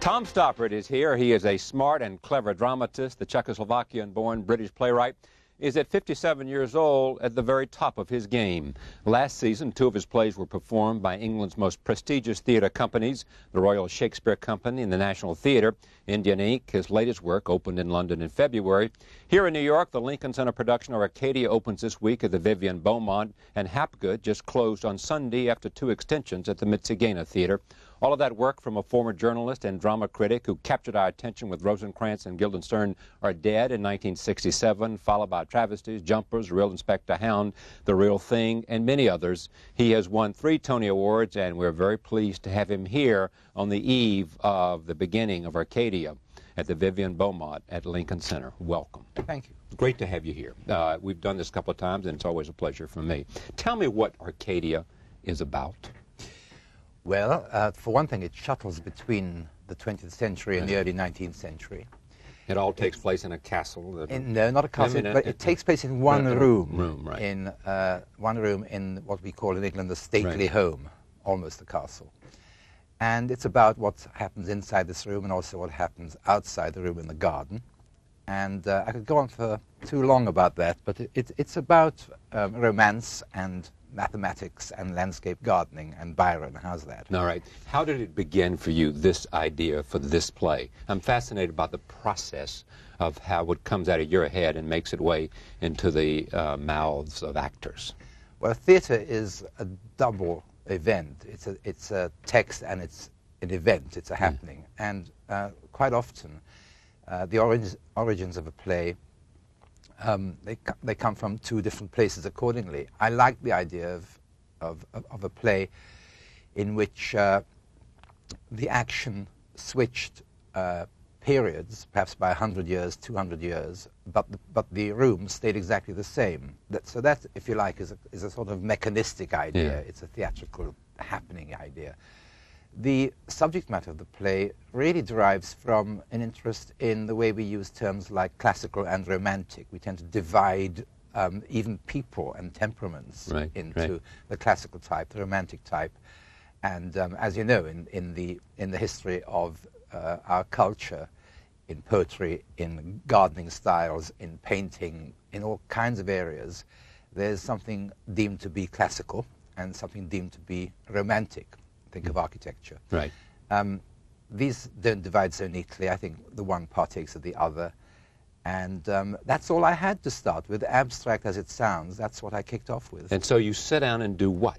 Tom Stoppard is here. He is a smart and clever dramatist, the Czechoslovakian-born British playwright is at 57 years old at the very top of his game. Last season, two of his plays were performed by England's most prestigious theater companies, the Royal Shakespeare Company and the National Theatre. Indian Ink, his latest work, opened in London in February. Here in New York, the Lincoln Center production of Arcadia opens this week at the Vivian Beaumont, and Hapgood just closed on Sunday after two extensions at the Mitzigena Theater. All of that work from a former journalist and drama critic who captured our attention with Rosencrantz and Guildenstern are dead in 1967, followed by Travesties, Jumpers, Real Inspector Hound, The Real Thing, and many others. He has won three Tony Awards, and we're very pleased to have him here on the eve of the beginning of Arcadia at the Vivian Beaumont at Lincoln Center. Welcome. Thank you. Great to have you here. Uh, we've done this a couple of times, and it's always a pleasure for me. Tell me what Arcadia is about. Well, uh, for one thing, it shuttles between the 20th century and the early 19th century. It all takes place in a castle. In, no, not a castle, but it, takes place in one room. Room, right. In uh, one room in what we call in England a stately right. home, almost a castle. And it's about what happens inside this room and also what happens outside the room in the garden. And uh, I could go on for too long about that, but it, it, it's about um, romance and mathematics and landscape gardening and Byron. How's that? All right. How did it begin for you, this idea for this play? I'm fascinated about the process of how it comes out of your head and makes its way into the uh, mouths of actors. Well, theater is a double event. It's a, it's a text and it's an event, it's a hmm. happening. Mm. And uh, quite often, uh, the orig origins of a play um, they, they come from two different places accordingly. I like the idea of, of, of a play in which uh, the action switched uh, periods, perhaps by 100 years, 200 years, but the, but the room stayed exactly the same. That, so that, if you like, is a, is a sort of mechanistic idea. Yeah. It's a theatrical happening idea. The subject matter of the play really derives from an interest in the way we use terms like classical and romantic. We tend to divide um, even people and temperaments right, into right. the classical type, the romantic type. And um, as you know, in, in, the, in the history of uh, our culture, in poetry, in gardening styles, in painting, in all kinds of areas, there's something deemed to be classical and something deemed to be romantic think of architecture. Right. Um, these don't divide so neatly. I think the one partakes of the other. And um, that's all I had to start with, abstract as it sounds. That's what I kicked off with. And so you sit down and do what?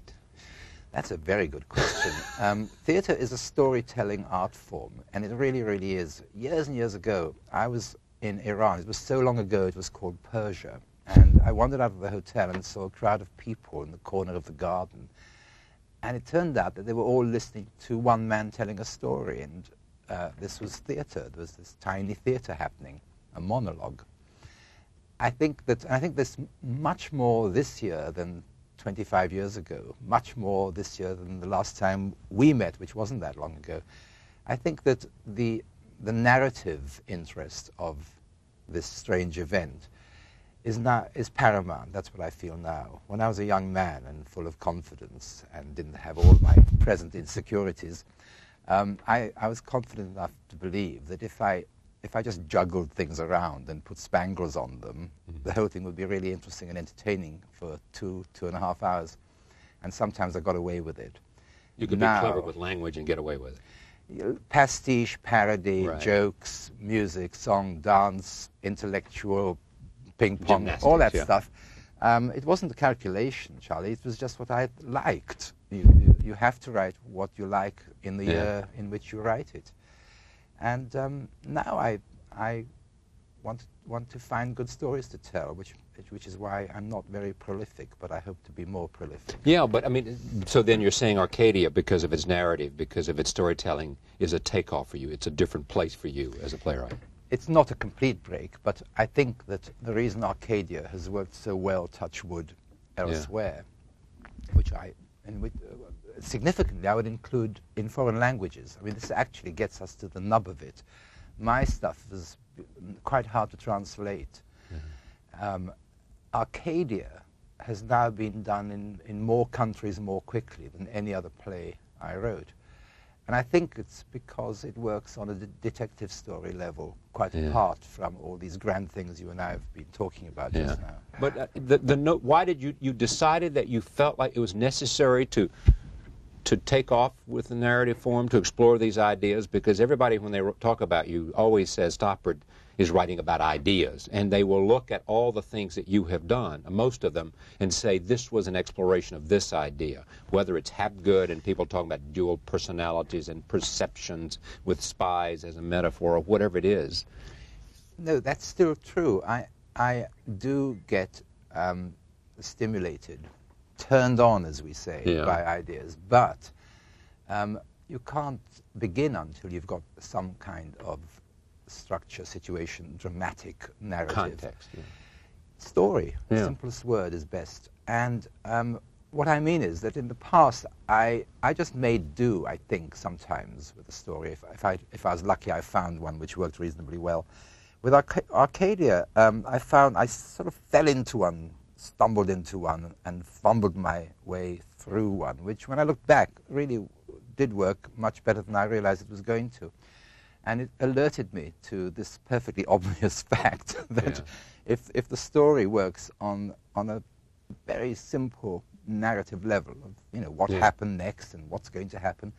That's a very good question. um, theater is a storytelling art form, and it really, really is. Years and years ago, I was in Iran. It was so long ago, it was called Persia. And I wandered out of the hotel and saw a crowd of people in the corner of the garden. And it turned out that they were all listening to one man telling a story. And uh, this was theater. There was this tiny theater happening, a monologue. I think that I think there's much more this year than 25 years ago, much more this year than the last time we met, which wasn't that long ago. I think that the, the narrative interest of this strange event is, now, is paramount. That's what I feel now. When I was a young man and full of confidence and didn't have all my present insecurities, um, I, I was confident enough to believe that if I, if I just juggled things around and put spangles on them, mm. the whole thing would be really interesting and entertaining for two, two and a half hours. And sometimes I got away with it. You could now, be clever with language and get away with it. Pastiche, parody, right. jokes, music, song, dance, intellectual ping pong, all that yeah. stuff. Um, it wasn't a calculation, Charlie. It was just what I liked. You, you, have to write what you like in the yeah. year in which you write it. And um, now I, I want, want to find good stories to tell, which, which is why I'm not very prolific, but I hope to be more prolific. Yeah, but I mean, so then you're saying Arcadia, because of its narrative, because of its storytelling, is a takeoff for you. It's a different place for you as a playwright it's not a complete break, but I think that the reason Arcadia has worked so well, touch wood, elsewhere, yeah. which I, and which, uh, significantly, I would include in foreign languages. I mean, this actually gets us to the nub of it. My stuff is quite hard to translate. Mm-hmm. Um, Arcadia has now been done in, in more countries more quickly than any other play I wrote. And I think it's because it works on a de- detective story level, quite Yeah. apart from all these grand things you and I have been talking about just now. But uh, the the note. Why did you you decided that you felt like it was necessary to to take off with the narrative form to explore these ideas? Because everybody, when they ro- talk about you, always says Stoppard is writing about ideas, and they will look at all the things that you have done, most of them, and say this was an exploration of this idea. Whether it's Hapgood and people talking about dual personalities and perceptions with spies as a metaphor, or whatever it is. No, that's still true. I, I do get um, stimulated, turned on, as we say, Yeah. by ideas. But um, you can't begin until you've got some kind of structure, situation, dramatic narrative. Context. yeah. Story. The Yeah. simplest word is best. And um, what I mean is that in the past, I, I just made do, I think, sometimes with a story. If, if, I, if I was lucky, I found one which worked reasonably well. With Arca- Arcadia, um, I found I sort of fell into one, stumbled into one, and fumbled my way through one, which, when I look back, really did work much better than I realized it was going to. And it alerted me to this perfectly obvious fact that Yeah. if, if the story works on, on a very simple narrative level of you know what Yeah. happened next and what's going to happen,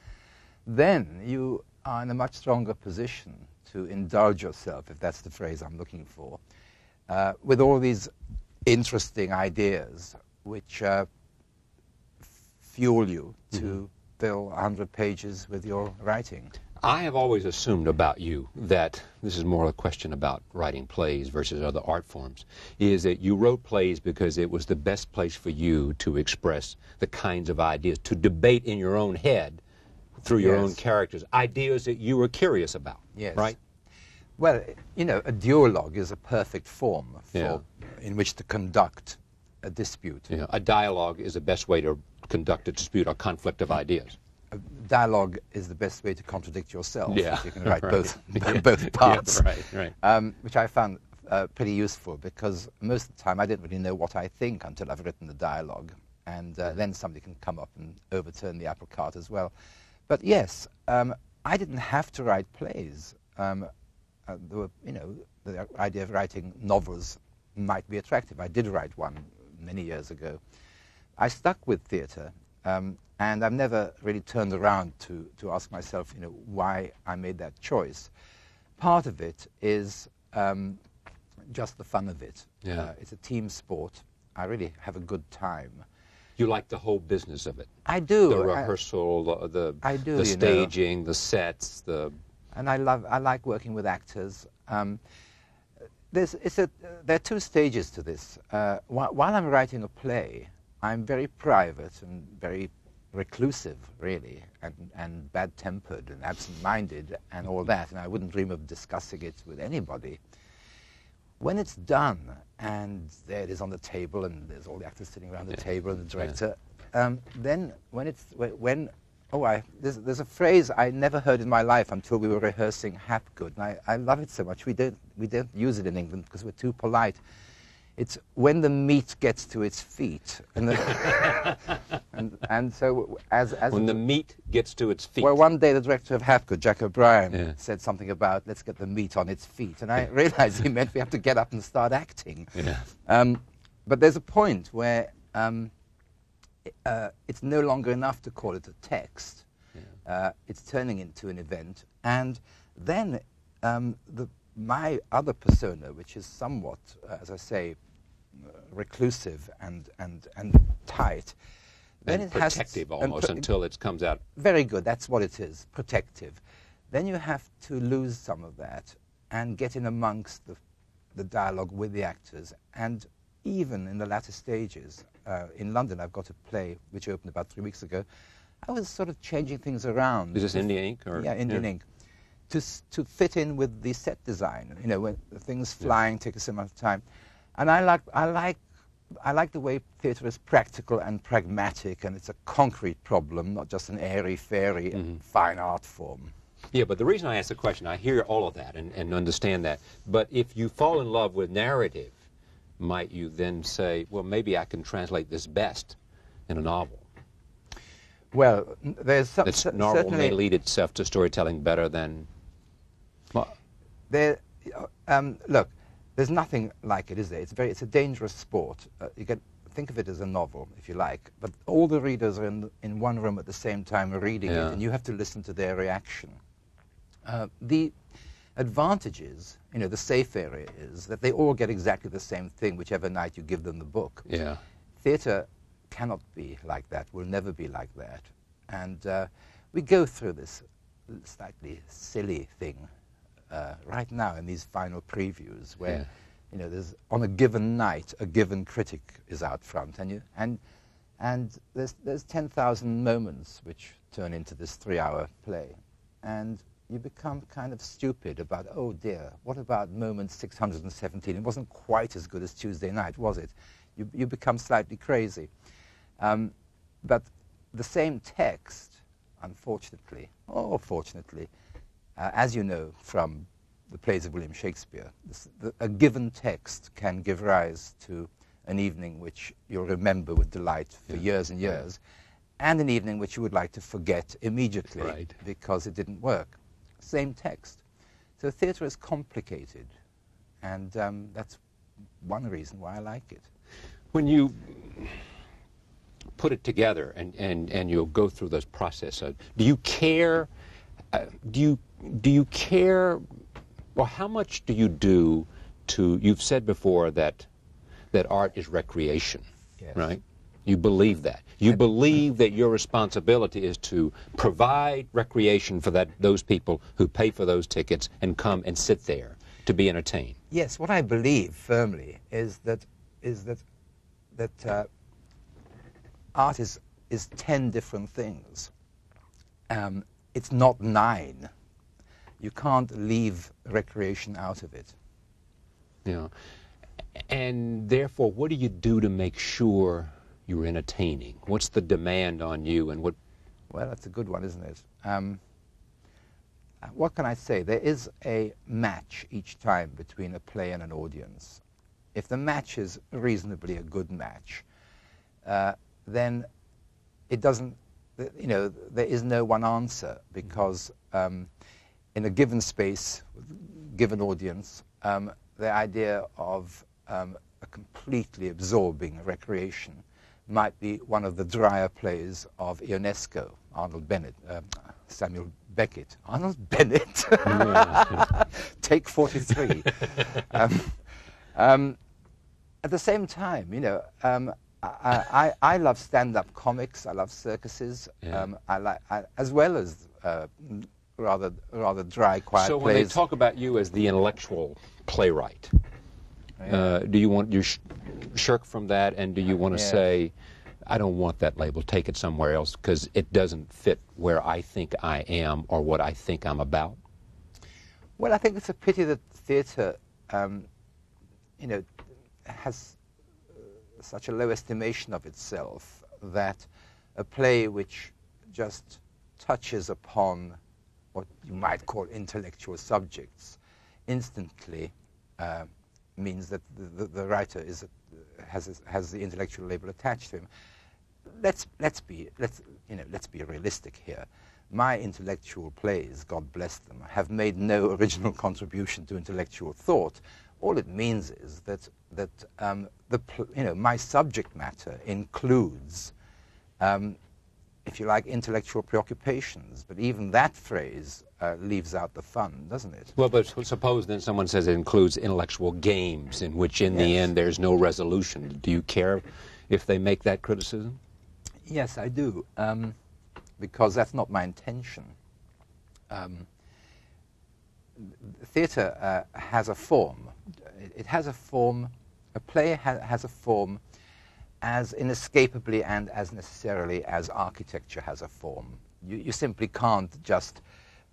then you are in a much stronger position to indulge yourself, if that's the phrase I'm looking for, uh, with all these interesting ideas which uh, fuel you to Mm-hmm. fill 100 pages with your writing. I have always assumed about you that this is more a question about writing plays versus other art forms, is that you wrote plays because it was the best place for you to express the kinds of ideas, to debate in your own head through your own characters, ideas that you were curious about. Yes. Right? Well, you know, a duologue is a perfect form for, Yeah. in which to conduct a dispute. Know, a dialogue is the best way to conduct a dispute or conflict of ideas. Dialogue is the best way to contradict yourself. Yeah, You can write right. both, Yeah. both Yeah, parts. right, right. Um, which I found uh, pretty useful because most of the time I didn't really know what I think until I've written the dialogue. And uh, then somebody can come up and overturn the apple cart as well. But yes, um, I didn't have to write plays. Um, uh, there were, you know, the idea of writing novels might be attractive. I did write one many years ago. I stuck with theatre, um, and I've never really turned around to, to ask myself, you know, why I made that choice. Part of it is um, just the fun of it. Yeah. Uh, it's a team sport. I really have a good time. You like the whole business of it. I do. The rehearsal, the, the, I do, the you know. staging, the sets, the and I love I like working with actors. Um, there's it's a, there are two stages to this. Uh, while, while I'm writing a play, I'm very private and very reclusive, really, and, and bad-tempered and absent-minded and all that, and I wouldn't dream of discussing it with anybody. When it's done and there it is on the table and there's all the actors sitting around the Yeah. table and the director, um, then when it's when, when oh I there's, there's a phrase I never heard in my life until we were rehearsing Hapgood, and I, I love it so much. We don't we don't use it in England because we're too polite. It's when the meat gets to its feet, and the, and, and so as as when the meat gets to its feet. well, one day the director of Hapgood, Jack O'Brien, Yeah. said something about let's get the meat on its feet, and I realized he meant we have to get up and start acting. Yeah. Um, but there's a point where um, uh, it's no longer enough to call it a text. Uh, it's turning into an event, and then um, the, my other persona, which is somewhat, uh, as I say, uh, reclusive and and and tight, then and it has protective and almost pro- until it comes out. very good. That's what it is. Protective. Then you have to lose some of that and get in amongst the, the dialogue with the actors. And even in the latter stages, uh, in London, I've got a play which opened about three weeks ago. I was sort of changing things around. Is this Indian Ink or yeah, Indian Ink. To, to fit in with the set design, you know, when things flying take a certain amount of time. And I like, I like, I like the way theatre is practical and pragmatic, and it's a concrete problem, not just an airy-fairy Mm-hmm. fine art form. Yeah, but the reason I ask the question, I hear all of that and, and understand that. But if you fall in love with narrative, might you then say, well, maybe I can translate this best in a novel? Well, there's some, normal certainly may lead itself to storytelling better than. Well, there. Um, look, there's nothing like it, is there? It's very. It's a dangerous sport. Uh, you can think of it as a novel, if you like, but all the readers are in in one room at the same time reading Yeah. it, and you have to listen to their reaction. Uh, the advantages, you know, the safe area is that they all get exactly the same thing, whichever night you give them the book. yeah. Theatre cannot be like that, will never be like that. And uh, we go through this slightly silly thing uh, right now in these final previews where, Yeah. you know, there's on a given night, a given critic is out front, and, you, and, and there's, there's 10,000 moments which turn into this three-hour play. And you become kind of stupid about, oh dear, what about moment 617? It wasn't quite as good as Tuesday night, was it? You, you become slightly crazy. Um, but the same text, unfortunately, or fortunately, uh, as you know from the plays of William Shakespeare, this, the, a given text can give rise to an evening which you'll remember with delight for Yeah. years and years, and an evening which you would like to forget immediately Right. because it didn't work. Same text. So theatre is complicated, and um, that's one reason why I like it. When you put it together and, and, and you'll go through this process, uh, do you care? Uh, do you do you care? Well, how much do you do to? You've said before that that art is recreation, Yes. right? You believe that. You believe that your responsibility is to provide recreation for that those people who pay for those tickets and come and sit there to be entertained. Yes, what I believe firmly is that is that that uh, art is is ten different things. Um, it's not nine. You can't leave recreation out of it. Know, and therefore, what do you do to make sure you're entertaining? What's the demand on you, and what? Well, that's a good one, isn't it? Um, what can I say? There is a match each time between a play and an audience. If the match is reasonably a good match, uh, then it doesn't, you know, there is no one answer because um, in a given space, with given audience, um, the idea of um, a completely absorbing recreation might be one of the drier plays of Ionesco, Arnold Bennett, um, Samuel Beckett. Arnold Bennett? Take 43. um, um, at the same time, you know, um, I, I, I love stand-up comics. I love circuses. Yeah. Um, I like, I, as well as uh, rather rather dry, quiet so when they talk about you as the intellectual playwright, uh, do you want you sh- shirk from that, and do you want to say, I don't want that label, take it somewhere else because it doesn't fit where I think I am or what I think I'm about? Well, I think it's a pity that theatre, um, you know, has uh, such a low estimation of itself that a play which just touches upon what you might call intellectual subjects instantly uh, means that the, the, writer is has has the intellectual label attached to him. Let's let's be let's you know let's be realistic here. My intellectual plays, God bless them, have made no original contribution to intellectual thought. All it means is that that um, the you know my subject matter includes um, if you like, intellectual preoccupations. But even that phrase uh, leaves out the fun, doesn't it? Well, but suppose then someone says it includes intellectual games in which, in the end, there's no resolution. Do you care if they make that criticism? Yes, I do, um, because that's not my intention. Um, theatre uh, has a form. It, it has a form. A play ha- has a form as inescapably and as necessarily as architecture has a form. You, you simply can't just,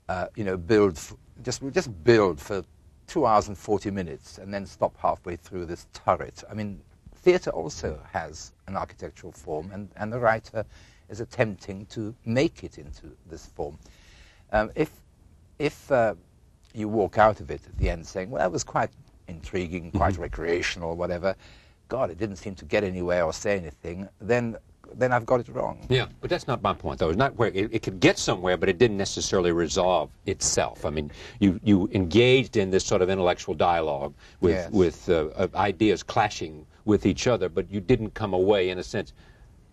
uh, you know, build f- just just build for two hours and forty minutes and then stop halfway through this turret. I mean, theatre also has an architectural form, and, and the writer is attempting to make it into this form. Um, if if uh, you walk out of it at the end saying, "Well, that was quite intriguing, quite recreational, whatever," God, it didn't seem to get anywhere or say anything, then then I've got it wrong. Yeah, but that's not my point, though. It's not where it, it could get somewhere, but it didn't necessarily resolve itself. I mean, you, you engaged in this sort of intellectual dialogue with Yes. with uh, uh, ideas clashing with each other, but you didn't come away, in a sense,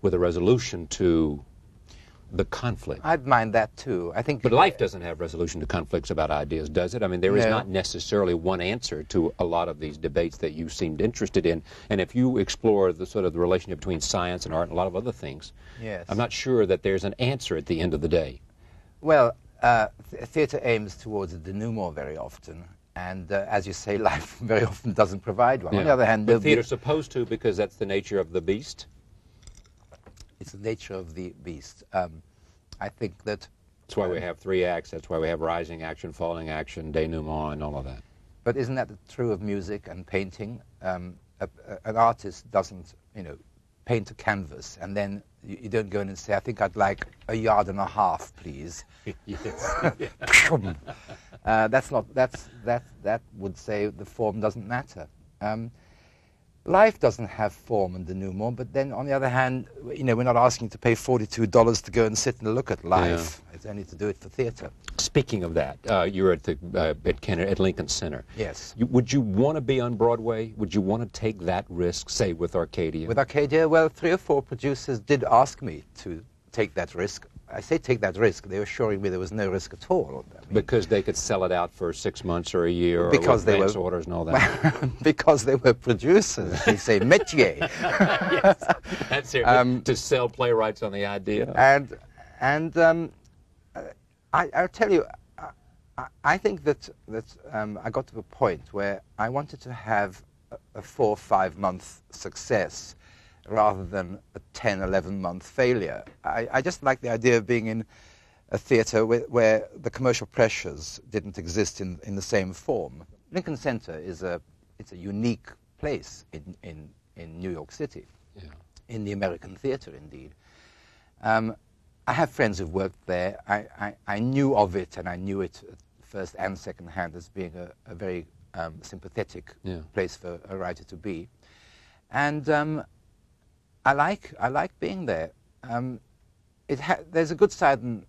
with a resolution to the conflict. I'd mind that too. I think. But life doesn't have resolution to conflicts about ideas, does it? I mean, there is No. not necessarily one answer to a lot of these debates that you seemed interested in. And if you explore the sort of the relationship between science and art and a lot of other things, Yes. I'm not sure that there's an answer at the end of the day. Well, uh, th- theatre aims towards a denouement very often, and uh, as you say, life very often doesn't provide one. On the other hand, there'll be- supposed to because that's the nature of the beast. It's the nature of the beast. Um, I think that, That's why we have three acts. That's why we have rising action, falling action, denouement, and all of that. but isn't that true of music and painting? Um, a, a, an artist doesn't, you know, paint a canvas and then you, you don't go in and say, "I think I'd like a yard and a half, please." yes. uh, that's not that's that that would say the form doesn't matter. Um, life doesn't have form in the new denouement, but then on the other hand, you know, we're not asking to pay forty-two dollars to go and sit and look at life. It's only to do it for theatre. Speaking of that, uh, you're at the uh, at, Kennedy, at Lincoln Center. Yes. You, would you want to be on Broadway? Would you want to take that risk, say, with Arcadia? With Arcadia, well, three or four producers did ask me to take that risk. I say take that risk. They were assuring me there was no risk at all. I mean, because they could sell it out for six months or a year, Because or they were- orders and all that. because they were producers. They say métier. yes, That's it. Um, to sell playwrights on the idea. and and um, I, I'll tell you, I, I- I think that that um, I got to a point where I wanted to have a, a four or five month success rather than a 10, 11 month failure. I, I just like the idea of being in a theatre where, where the commercial pressures didn't exist in, in the same form. Lincoln Center is a it's a unique place in, in, in New York City Yeah. in the American theatre, indeed. Um, I have friends who've worked there. I, I, I knew of it, and I knew it first and second hand as being a, a very um, sympathetic Yeah. place for a writer to be. And um, I like I like being there. Um, it ha- there's a good side and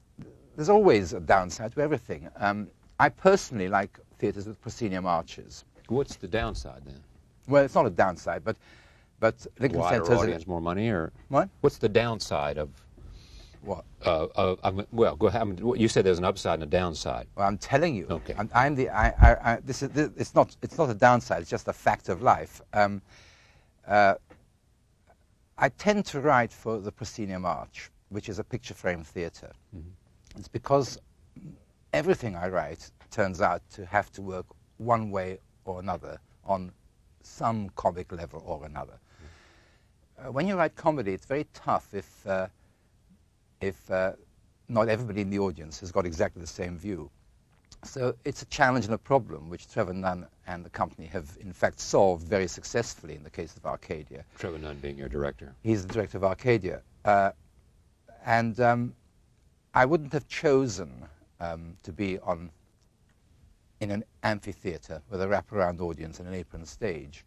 there's always a downside to everything. Um, I personally like theatres with proscenium arches. What's the downside then? Well, it's not a downside, but but Lincoln Wider Centre's audience, more money, or what? what's the downside of? What? Uh, mean, well, go ahead. I mean, you said there's an upside and a downside. Well, I'm telling you. Okay. I'm, I'm the. I, I, I, this is. This, it's not. It's not a downside. It's just a fact of life. Um, uh, I tend to write for the Proscenium Arch, which is a picture frame theatre. It's because everything I write turns out to have to work one way or another on some comic level or another. Uh, when you write comedy, it's very tough if uh, if uh, not everybody in the audience has got exactly the same view. So it's a challenge and a problem which Trevor Nunn and the company have in fact solved very successfully in the case of Arcadia. Trevor Nunn being your director. He's the director of Arcadia. Uh, and um, I wouldn't have chosen um, to be on in an amphitheater with a wraparound audience and an apron stage.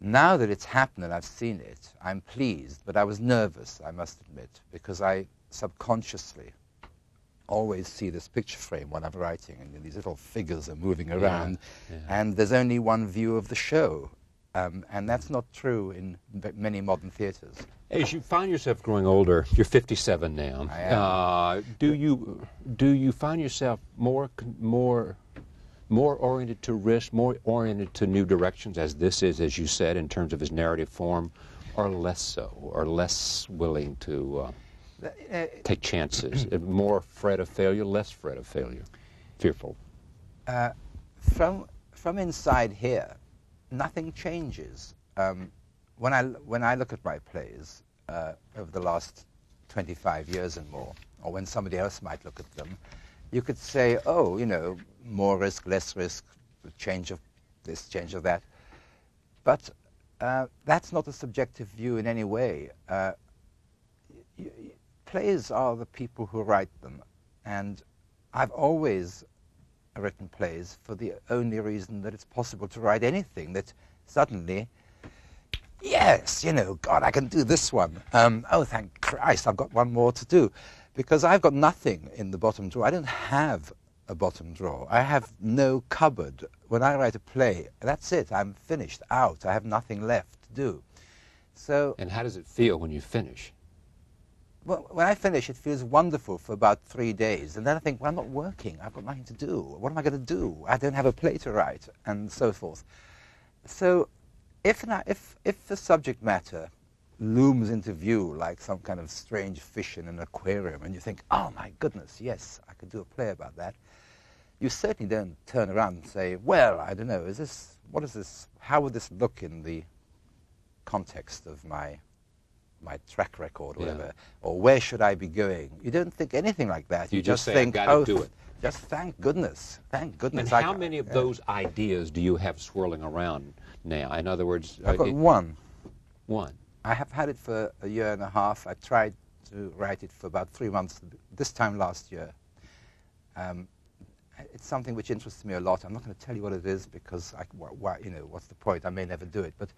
Now that it's happened and I've seen it, I'm pleased, but I was nervous, I must admit, because I subconsciously always see this picture frame when I'm writing, and these little figures are moving around, yeah. and there's only one view of the show. Um, and that's not true in many modern theatres. As you find yourself growing older, you're 57 now. I am. Uh, do you do you find yourself more more more oriented to risk, more oriented to new directions, as this is, as you said, in terms of his narrative form, or less so, or less willing to Uh, take chances, more afraid of failure, less afraid of failure, fearful? uh, from from inside here, nothing changes. Um, when I when I look at my plays uh, over the last 25 years and more, or when somebody else might look at them, you could say, oh, you know, more risk, less risk, change of this, change of that. But uh, that's not a subjective view in any way. Uh, y- y- plays are the people who write them, and I've always written plays for the only reason that it's possible to write anything that suddenly yes, you know, God, I can do this one. Um, oh, thank Christ, I've got one more to do. Because I've got nothing in the bottom drawer. I don't have a bottom drawer. I have no cupboard. When I write a play, that's it. I'm finished, out. I have nothing left to do. So. And how does it feel when you finish? When I finish, it feels wonderful for about three days. And then I think, well, I'm not working. I've got nothing to do. What am I going to do? I don't have a play to write, and so forth. So if, if, if the subject matter looms into view like some kind of strange fish in an aquarium, and you think, oh my goodness, yes, I could do a play about that, you certainly don't turn around and say, well, I don't know, is this, what is this, how would this look in the context of my, my track record or whatever, yeah. or where should I be going? You don't think anything like that. You, you just, just think, oh, do it. Just thank goodness, thank goodness. And how many of yeah. those ideas do you have swirling around now? In other words, I've got it, one. One. I have had it for a year and a half. I tried to write it for about three months this time last year. Um, it's something which interests me a lot. I'm not going to tell you what it is because, I, why, you know, what's the point? I may never do it. But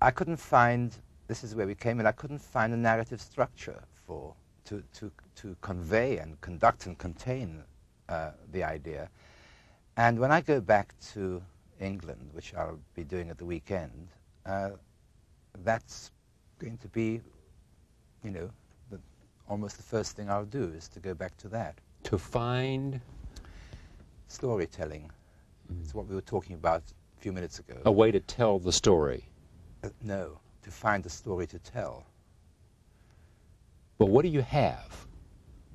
I couldn't find. This is where we came in. I couldn't find a narrative structure for to to to convey and conduct and contain uh, the idea. And when I go back to England, which I'll be doing at the weekend, uh, that's going to be, you know, the, almost the first thing I'll do is to go back to that. To find storytelling. Mm. It's what we were talking about a few minutes ago. A way to tell the story. Uh, no, to find a story to tell. But what do you have?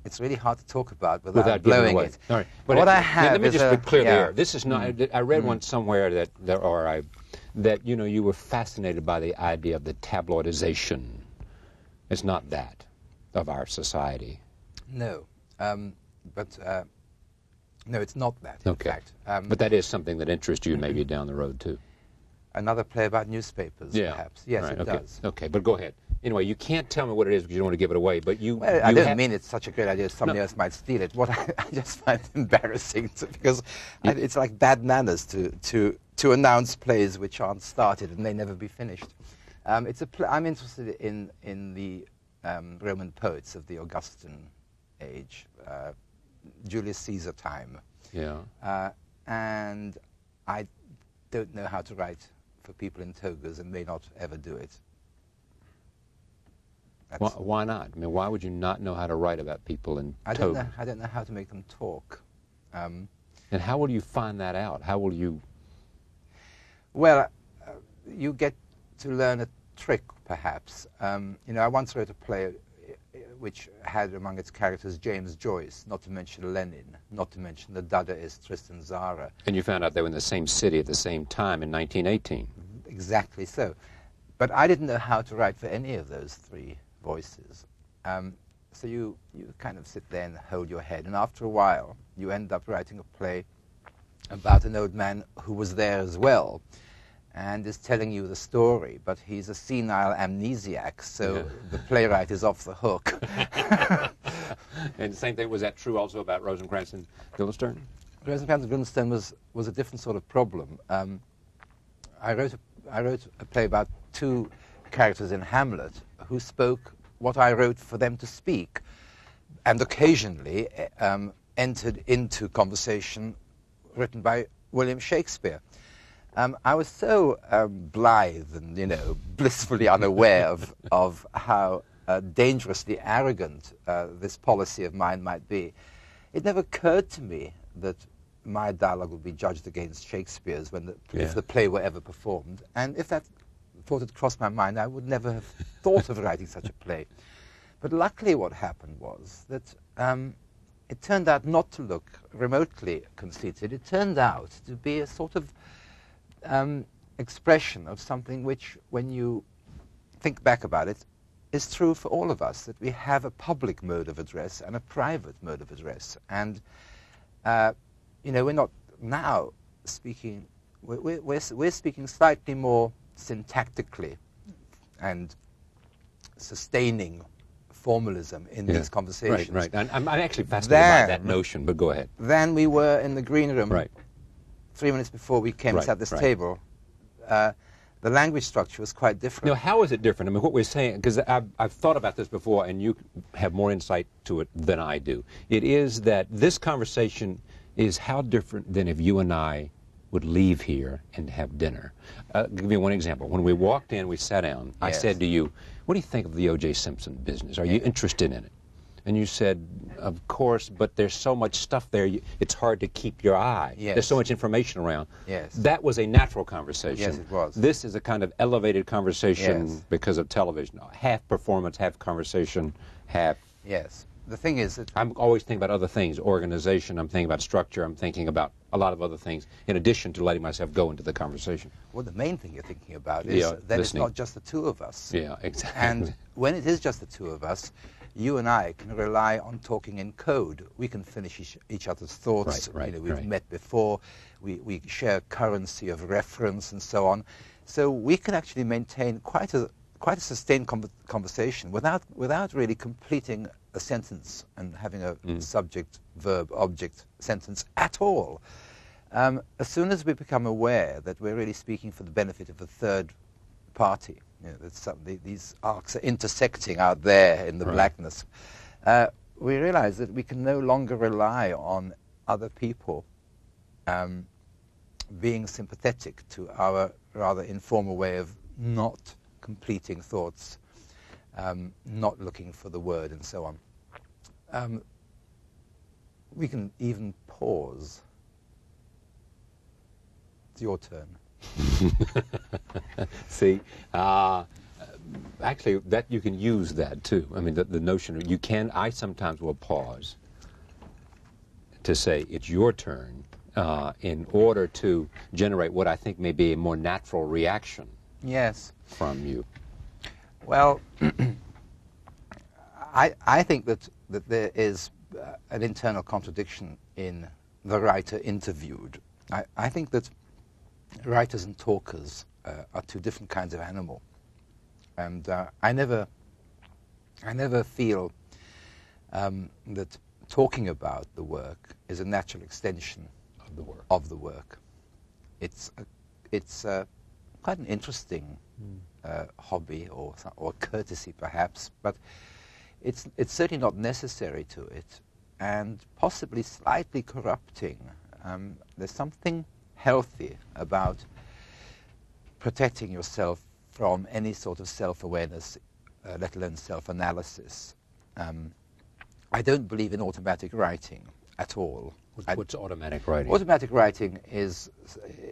It's really hard to talk about without, without blowing it. All right. But what I have. Let me just a, be clear yeah. there. This is not. Mm. I read mm. one somewhere that there, or I, that you know, you were fascinated by the idea of the tabloidization. It's not that of our society. No, um, but uh, no, it's not that. Okay. Um, but that is something that interests you maybe down the road too. Another play about newspapers, yeah. perhaps. Yes, right. it okay. does. Okay, but go ahead. Anyway, you can't tell me what it is because you don't want to give it away. But you. Well, you I don't mean it's such a great idea. Somebody no. else might steal it. What I, I just find embarrassing to, because I, it's like bad manners to to to announce plays which aren't started and may never be finished. Um, it's a pl- I'm interested in in the um, Roman poets of the Augustan age. Uh, Julius Caesar time. Yeah. Uh, and I don't know how to write for people in togas and may not ever do it. Why, why, not? I mean, why would you not know how to write about people in I togas? Don't know, I don't know how to make them talk. Um, and how will you find that out? How will you? Well, uh, you get to learn a trick, perhaps. Um, you know, I once wrote a play which had among its characters James Joyce, not to mention Lenin, not to mention the Dadaist Tristan Tzara. And you found out they were in the same city at the same time in 1918. Exactly so. But I didn't know how to write for any of those three voices. Um, so you, you kind of sit there and hold your head, and after a while, you end up writing a play about an old man who was there as well and is telling you the story, but he's a senile amnesiac, so yeah. the playwright is off the hook. and the same thing, was that true also about Rosencrantz and Guildenstern? Rosencrantz and Guildenstern was, was a different sort of problem. Um, I, wrote a, I wrote a play about two characters in Hamlet who spoke what I wrote for them to speak, and occasionally eh, um, entered into conversation written by William Shakespeare. Um, I was so um, blithe and, you know, blissfully unaware of, of how uh, dangerously arrogant uh, this policy of mine might be. It never occurred to me that my dialogue would be judged against Shakespeare's when the, yeah. if the play were ever performed. And if that thought had crossed my mind, I would never have thought of writing such a play. But luckily, what happened was that um, it turned out not to look remotely conceited. It turned out to be a sort of um, expression of something which, when you think back about it, is true for all of us, that we have a public mode of address and a private mode of address. And, uh, you know, we're not now speaking, we're, we're, we're speaking slightly more syntactically and sustaining formalism in yeah. these conversations. Right, right. I'm, I'm actually fascinated than, by that notion, but go ahead. Than we were in the green room right three minutes before we came right, to at this right. table, uh, the language structure was quite different. Now, how is it different? I mean, what we're saying, because I've, I've thought about this before, and you have more insight to it than I do. It is that this conversation is how different than if you and I would leave here and have dinner. Uh, give me one example. When we walked in, we sat down. I said to you, "What do you think of the O.J. Simpson business? Are you interested in it?" And you said, "Of course, but there's so much stuff there. You, it's hard to keep your eye. There's so much information around." Yes. That was a natural conversation. Yes, it was. This is a kind of elevated conversation Yes. because of television. Half performance, half conversation, half. Yes. The thing is that I'm always thinking about other things organization, I'm thinking about structure, I'm thinking about a lot of other things, in addition to letting myself go into the conversation. well, the main thing you're thinking about is Yeah, that listening. it's not just the two of us. Yeah, exactly. And when it is just the two of us, you and I can rely on talking in code. We can finish each, each other's thoughts. Right, right, you know, we've right. met before. We, we share currency of reference and so on. So we can actually maintain quite a quite a sustained con- conversation without without really completing a sentence and having a Mm. subject, verb, object sentence at all. Um, as soon as we become aware that we're really speaking for the benefit of a third party, you know, some, the, these arcs are intersecting out there in the Right. blackness, uh, we realize that we can no longer rely on other people um, being sympathetic to our rather informal way of not completing thoughts, um, not looking for the word, and so on. Um, we can even pause. It's your turn. See, uh, actually, that you can use that too. I mean, the, the notion of you can. I sometimes will pause to say it's your turn uh, in order to generate what I think may be a more natural reaction Yes. from you. Well, I, I think that, that there is uh, an internal contradiction in the writer interviewed. I, I think that writers and talkers uh, are two different kinds of animal. And uh, I never, I never feel um, that talking about the work is a natural extension Of the work. of the work. It's a, it's uh quite an interesting uh, hobby or or courtesy perhaps, but it's it's certainly not necessary to it, and possibly slightly corrupting. Um, there's something healthy about protecting yourself from any sort of self-awareness, uh, let alone self-analysis. Um, I don't believe in automatic writing at all. What's, I- automatic writing? Automatic writing is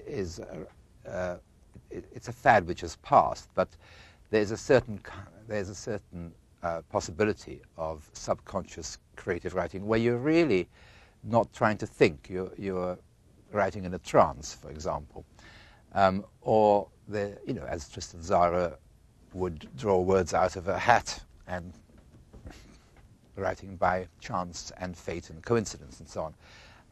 is uh, uh, it, it's a fad which has passed, but there's a certain there's a certain uh, possibility of subconscious creative writing where you're really not trying to think. You're you're writing in a trance, for example, um, or the you know as Tristan Tzara would draw words out of a hat and writing by chance and fate and coincidence and so on.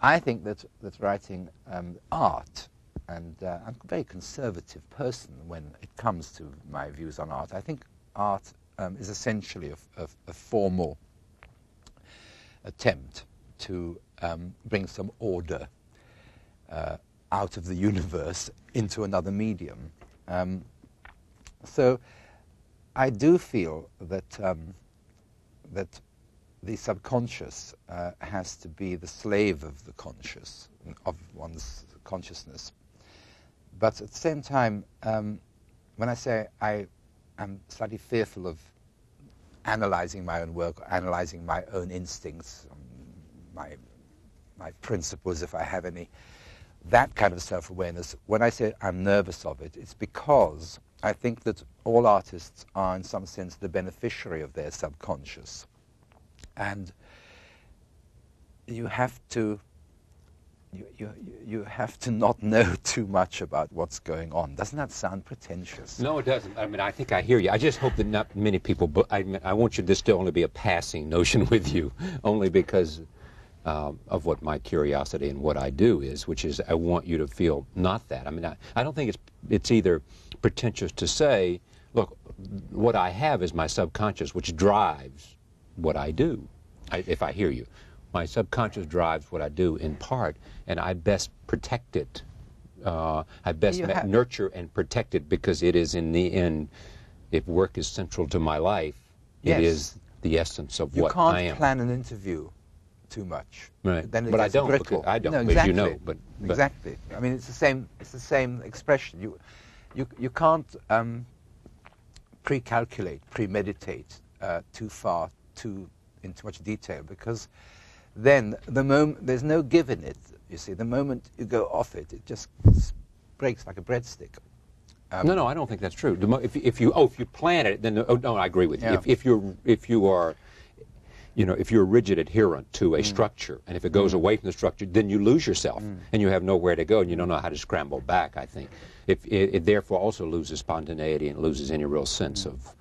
I think that, that writing um, art, and uh, I'm a very conservative person when it comes to my views on art, I think art um, is essentially a formal attempt to um, bring some order uh, out of the universe into another medium. Um, so I do feel that um, that the subconscious uh, has to be the slave of the conscious, of one's consciousness. But at the same time, um, when I say I am slightly fearful of analyzing my own work, analyzing my own instincts, um, my my principles, if I have any, that kind of self-awareness. When I say I'm nervous of it, it's because I think that all artists are, in some sense, the beneficiary of their subconscious, and you have to. You, you, you have to not know too much about what's going on. Doesn't that sound pretentious? No, it doesn't. I mean, I think I hear you. I just hope that not many people. I, I want you this to only be a passing notion with you, only because um, of what my curiosity and what I do is, which is I want you to feel not that. I mean, I, I don't think it's it's either pretentious to say, look, what I have is my subconscious, which drives what I do. I, if I hear you, my subconscious drives what I do in part, and I best protect it uh, I best ma- nurture and protect it because it is in the end, if work is central to my life, Yes. it is the essence of You what can't I am. plan an interview too much. Right. Then But I don't, brittle. I don't, No, as you exactly. know, but- but- exactly. I mean, it's the same. It's the same expression. You, you, you can't um, pre-calculate, premeditate uh, too far, too in too much detail, because then the moment there's no give in it. You see, the moment you go off it, it just breaks like a breadstick. Um, no, no, I don't think that's true. The mo- If, if you, oh, if you plan it, then oh, no, I agree with you. Yeah. If, if you're, if you are, you know, if you're a rigid adherent to a Mm. structure, and if it goes away from the structure, then you lose yourself, and you have nowhere to go, and you don't know how to scramble back. I think, if it, it therefore also loses spontaneity and loses any real sense Mm. of,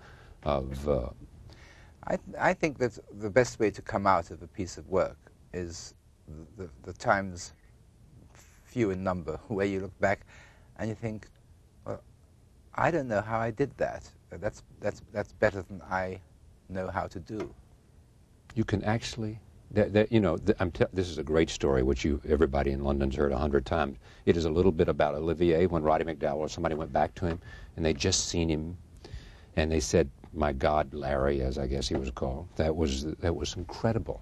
of. Uh, I, th- I think that the best way to come out of a piece of work is the, the, times, few in number, where you look back and you think, well, I don't know how I did that. That's, that's, that's better than I know how to do. You can actually that, that you know th- this is a great story which you everybody in London's heard a hundred times. It is a little bit about Olivier when Roddy McDowall or somebody went back to him and they just seen him and they said my God Larry as I guess he was called. That was that was incredible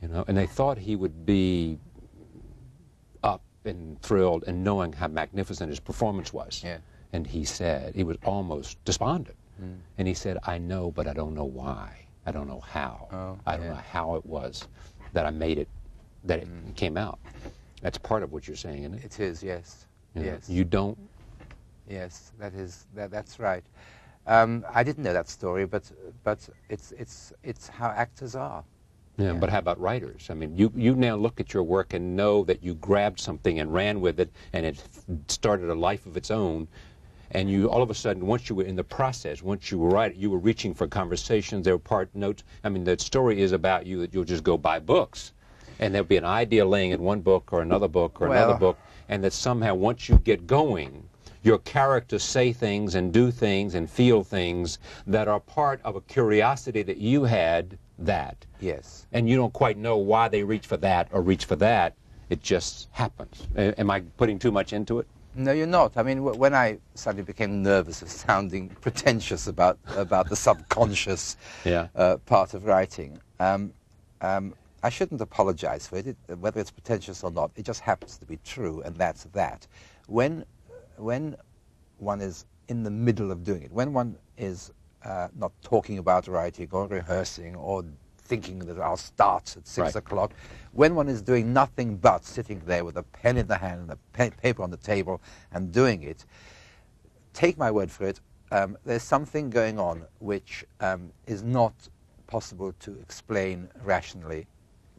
you know and they thought he would be up and thrilled and knowing how magnificent his performance was. Yeah. and he said he was almost despondent. Hmm. And he said I know but I don't know why I don't know how Oh, I don't yeah. know how it was that I made it, that it came out. That's part of what you're saying, isn't it? It is, yes. You know, yes. You don't. Yes, that is that, that's right. Um, I didn't know that story, but but it's it's it's how actors are. Yeah, Yeah. But how about writers? I mean, you you now look at your work and know that you grabbed something and ran with it, and it started a life of its own. And you all of a sudden, once you were in the process, once you were writing, you were reaching for conversations. There were part notes. I mean, the story is about you that you'll just go buy books, and there'll be an idea laying in one book or another book or another book, and that somehow once you get going, your characters say things and do things and feel things that are part of a curiosity that you had that Yes. and you don't quite know why they reach for that or reach for that. It just happens. Am I putting too much into it? No, you're not. I mean, when I suddenly became nervous of sounding pretentious about about the subconscious Yeah. uh, part of writing, um, um, I shouldn't apologize for it. it. Whether it's pretentious or not, it just happens to be true, and that's that. When when one is in the middle of doing it, when one is uh, not talking about writing or rehearsing or thinking that I'll start at six Right. o'clock, when one is doing nothing but sitting there with a pen in the hand and a pa- paper on the table and doing it, take my word for it, um, there's something going on which um, is not possible to explain rationally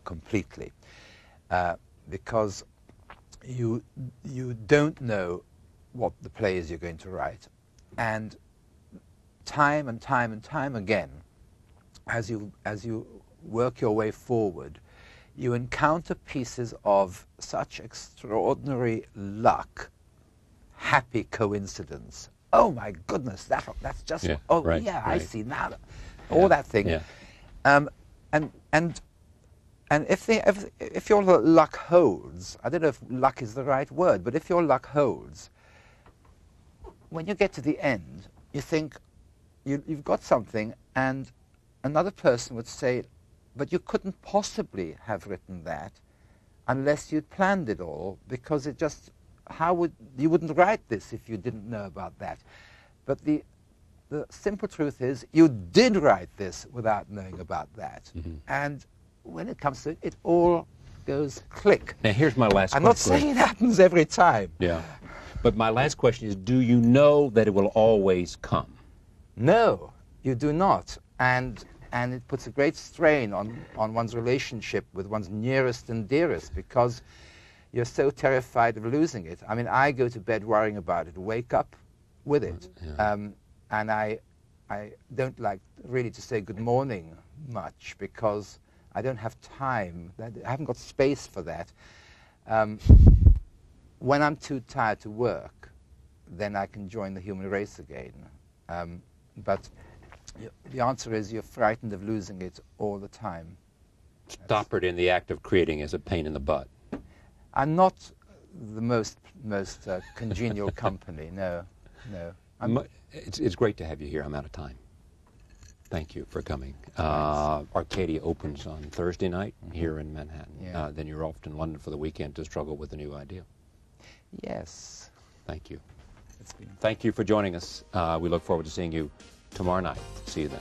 completely uh, because you, you don't know what the play is you're going to write. And time and time and time again, as you, as you work your way forward, you encounter pieces of such extraordinary luck, happy coincidence. Oh my goodness, that, that's just, Yeah, oh right, yeah, I right. see now. All that thing. Yeah. Um, and, and, and if, the, if, if your luck holds, I don't know if luck is the right word, but if your luck holds, when you get to the end, you think you, you've got something, and another person would say, but you couldn't possibly have written that unless you'd planned it all, because it just, how would, you wouldn't write this if you didn't know about that. But the, the simple truth is, you did write this without knowing about that. Mm-hmm. And when it comes to it, it all goes click. Now, here's my last I'm not saying it happens every time. Yeah. But my last question is do you know that it will always come? No, you do not. And, and it puts a great strain on, on one's relationship with one's nearest and dearest because you're so terrified of losing it. I mean, I go to bed worrying about it, wake up with it. Um, and I, I don't like really to say good morning much because I don't have time. I haven't got space for that. Um, when I'm too tired to work, then I can join the human race again. Um, but the answer is you're frightened of losing it all the time. Stoppard in the act of creating is a pain in the butt. I'm not the most most uh, congenial company. No, no. I'm, it's, it's great to have you here. I'm out of time. Thank you for coming. Uh, Arcadia opens on Thursday night mm -hmm. here in Manhattan. Yeah. Uh, then you're off to London for the weekend to struggle with a new idea. Yes. Thank you. Thank you for joining us. Uh, we look forward to seeing you tomorrow night. See you then.